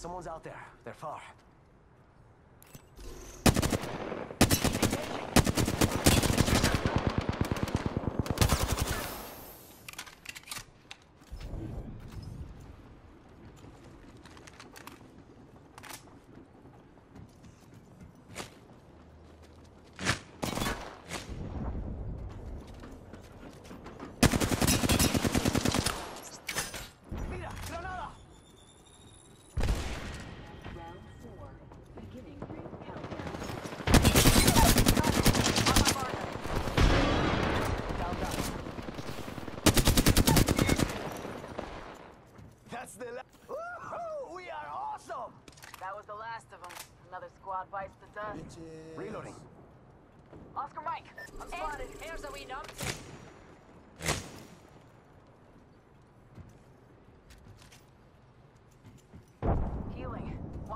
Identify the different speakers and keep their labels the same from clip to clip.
Speaker 1: someone's out there. They're far.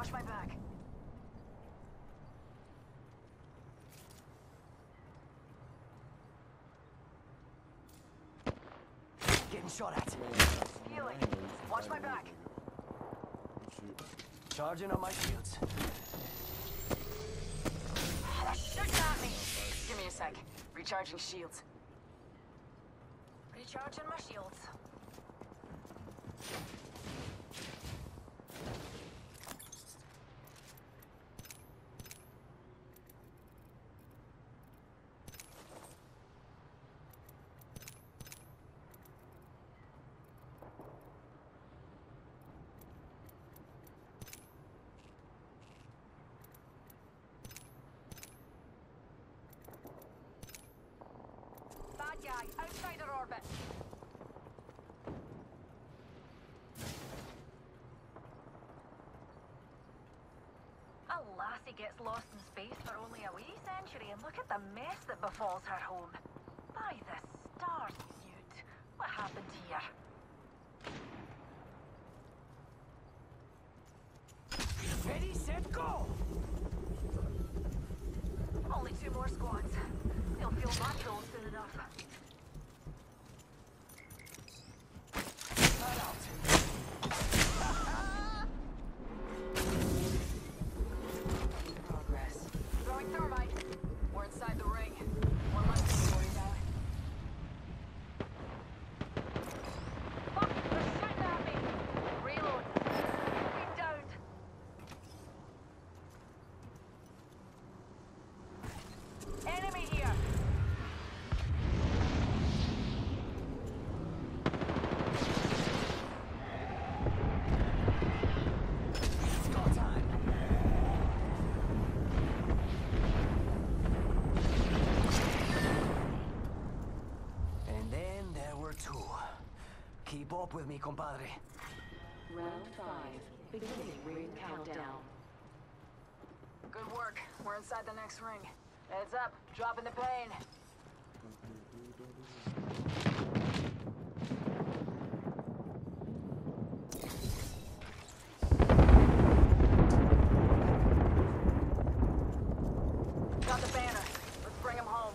Speaker 2: Watch my back.
Speaker 1: Getting shot at.
Speaker 2: Healing. Watch my back.
Speaker 1: Charging on my shields.
Speaker 2: Shooting at me. Give me a sec. Recharging shields. Recharging my shields. Guy, outside our orbit. A lassie gets lost in space for only a wee century, and look at the mess that befalls her home. By the stars, Newt. What happened here?
Speaker 1: Ready, set, go!
Speaker 2: Only two more squads. They'll feel my troll soon enough.
Speaker 1: Cut out.
Speaker 3: Progress.
Speaker 2: Throwing thermite. We're inside the ring. One less thing to worry about. Fuck! They're shooting at me! Reload. Being downed. Enemy here!
Speaker 1: It's go time. And then there were two. Keep up with me, compadre.
Speaker 3: Round five. Beginning ring countdown.
Speaker 2: Good work. We're inside the next ring. Heads up. Dropping the pain. Got the banner. Let's bring him home.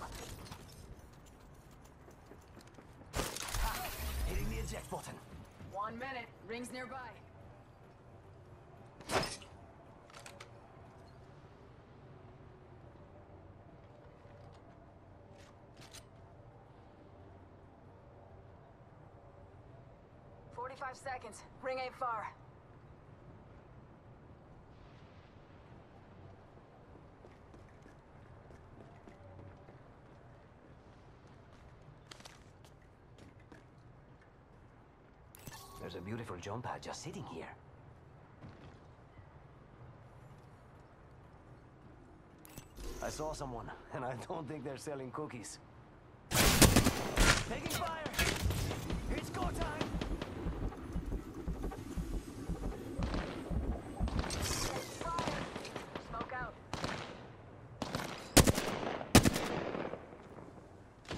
Speaker 1: Hitting the eject button.
Speaker 2: One minute. Ring's nearby. Forty-five seconds. Ring ain't far.
Speaker 1: There's a beautiful jump pad just sitting here. Saw someone, and I don't think they're selling cookies. Taking fire! It's go time!
Speaker 2: Fire! Smoke out.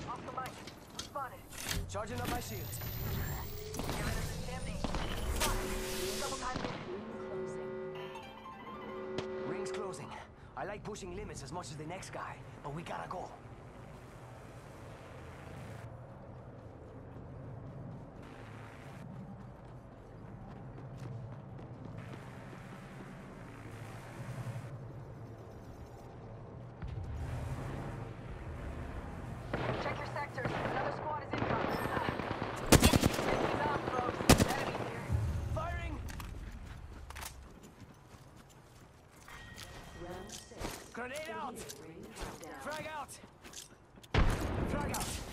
Speaker 2: Off the. Spotted.
Speaker 1: Charging up my shields. Pushing limits as much as the next guy, but we gotta go. Grenade out! Frag out! Frag out!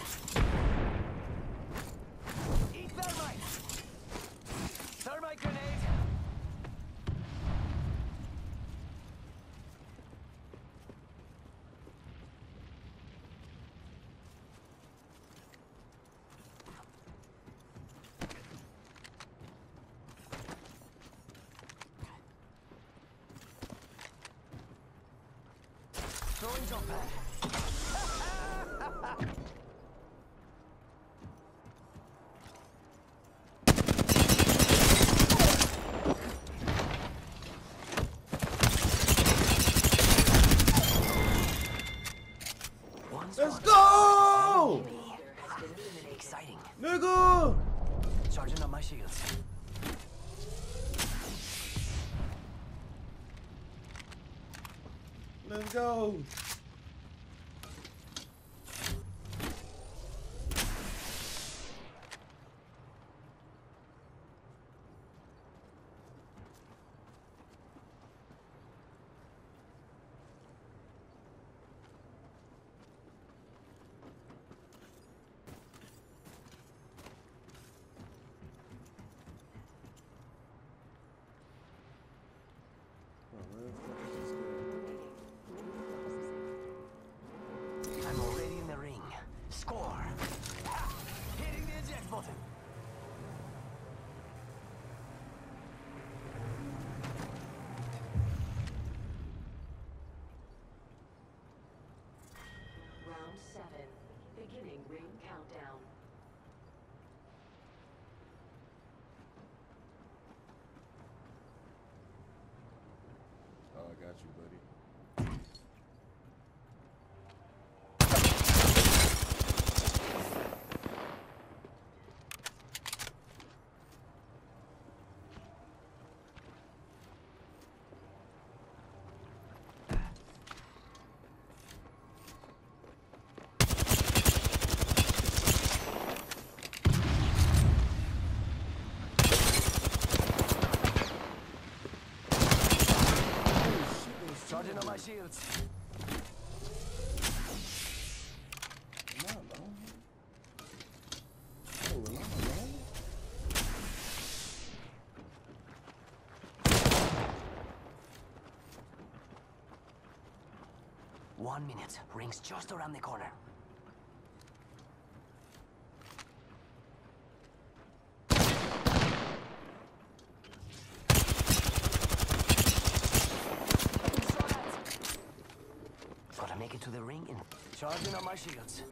Speaker 1: Throwing jump pad.
Speaker 4: Let's go!
Speaker 1: Exciting.
Speaker 4: Nigga!
Speaker 1: Charging up my shields.
Speaker 4: Let's go!
Speaker 1: I'm already in the ring. Score. Ha! Hitting the eject button.
Speaker 3: Round seven. Beginning ring countdown.
Speaker 4: Oh, I got you, buddy.
Speaker 1: Charging up my shields.
Speaker 4: Am I alone? Oh, am I alone?
Speaker 1: One minute. Ring's just around the corner. Gotta make it to the ring and charging up my shields.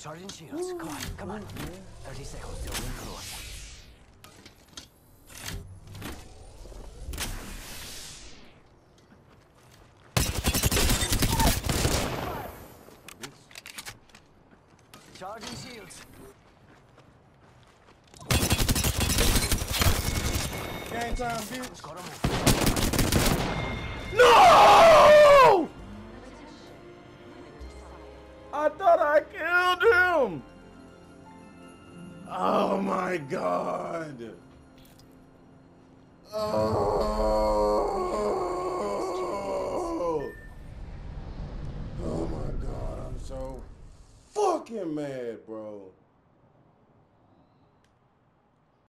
Speaker 1: Charging shields. Come on, come on. 30 seconds till ring close. Charging shields.
Speaker 4: Game time, bitch. No! I thought I killed him. Oh my god. Oh. Oh my god, I'm so fucking mad, bro.